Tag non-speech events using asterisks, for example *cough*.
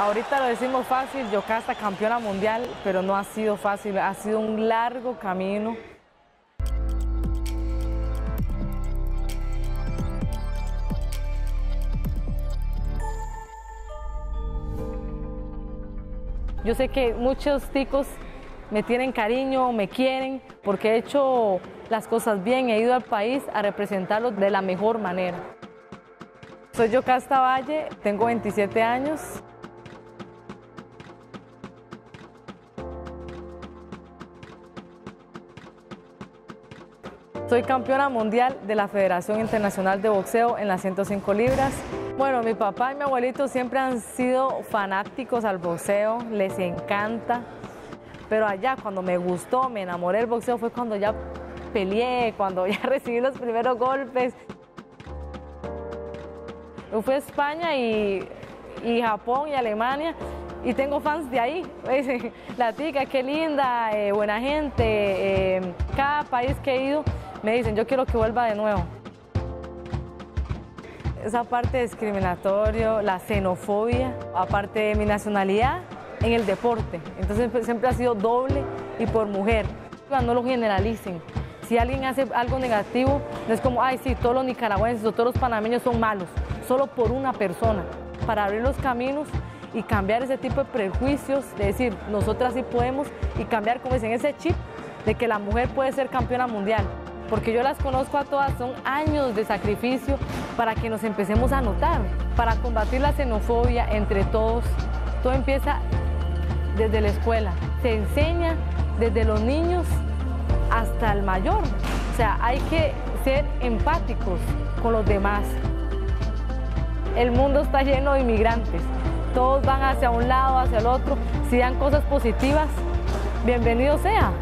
Ahorita lo decimos fácil, Yocasta campeona mundial, pero no ha sido fácil, ha sido un largo camino. Yo sé que muchos ticos me tienen cariño, me quieren, porque he hecho las cosas bien, he ido al país a representarlos de la mejor manera. Soy Yocasta Valle, tengo 27 años. Soy campeona mundial de la Federación Internacional de Boxeo en las 105 libras. Bueno, mi papá y mi abuelito siempre han sido fanáticos al boxeo, les encanta. Pero allá, cuando me gustó, me enamoré del boxeo, fue cuando ya peleé, cuando *laughs* ya recibí los primeros golpes. Yo fui a España y, Japón y Alemania y tengo fans de ahí. *laughs* La tica, qué linda, eh, buena gente. Eh, cada país que he ido me dicen, yo quiero que vuelva de nuevo. Esa parte discriminatoria, la xenofobia, aparte de mi nacionalidad, en el deporte. Entonces siempre ha sido doble y por mujer. No lo generalicen. Si alguien hace algo negativo, no es como, ay, sí, todos los nicaragüenses o todos los panameños son malos, solo por una persona. Para abrir los caminos y cambiar ese tipo de prejuicios, de decir, nosotras sí podemos, y cambiar, como dicen, ese chip de que la mujer puede ser campeona mundial porque yo las conozco a todas, son años de sacrificio para que nos empecemos a notar, para combatir la xenofobia entre todos. Todo empieza desde la escuela, se enseña desde los niños hasta el mayor. O sea, hay que ser empáticos con los demás. El mundo está lleno de inmigrantes, todos van hacia un lado, hacia el otro. Si dan cosas positivas, bienvenido sea.